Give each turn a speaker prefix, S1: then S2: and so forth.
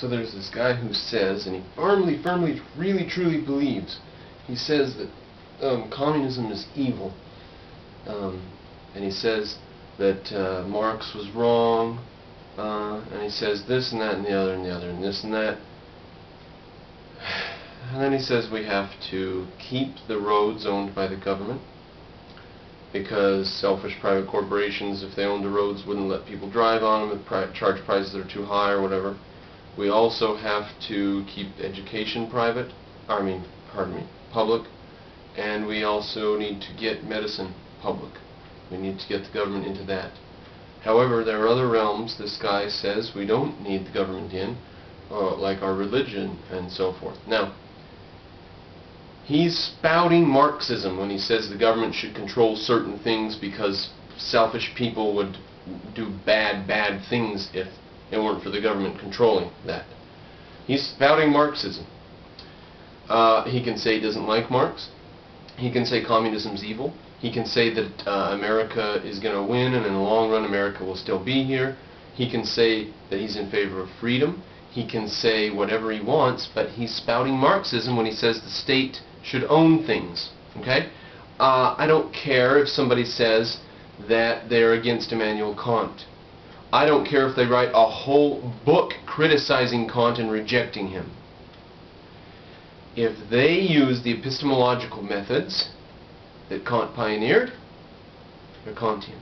S1: So there's this guy who says, and he firmly, firmly, really, truly believes, he says that um, communism is evil. Um, and he says that uh, Marx was wrong, uh, and he says this and that and the other and the other and this and that. And then he says we have to keep the roads owned by the government because selfish private corporations, if they owned the roads, wouldn't let people drive on them, pri charge prices that are too high or whatever. We also have to keep education private, I mean, pardon me, public, and we also need to get medicine public. We need to get the government into that. However, there are other realms this guy says we don't need the government in, uh, like our religion and so forth. Now, he's spouting Marxism when he says the government should control certain things because selfish people would do bad, bad things if it weren't for the government controlling that. He's spouting Marxism. Uh, he can say he doesn't like Marx. He can say communism's evil. He can say that uh, America is going to win and in the long run America will still be here. He can say that he's in favor of freedom. He can say whatever he wants, but he's spouting Marxism when he says the state should own things. Okay? Uh, I don't care if somebody says that they're against Immanuel Kant. I don't care if they write a whole book criticizing Kant and rejecting him. If they use the epistemological methods that Kant pioneered, they're Kantian.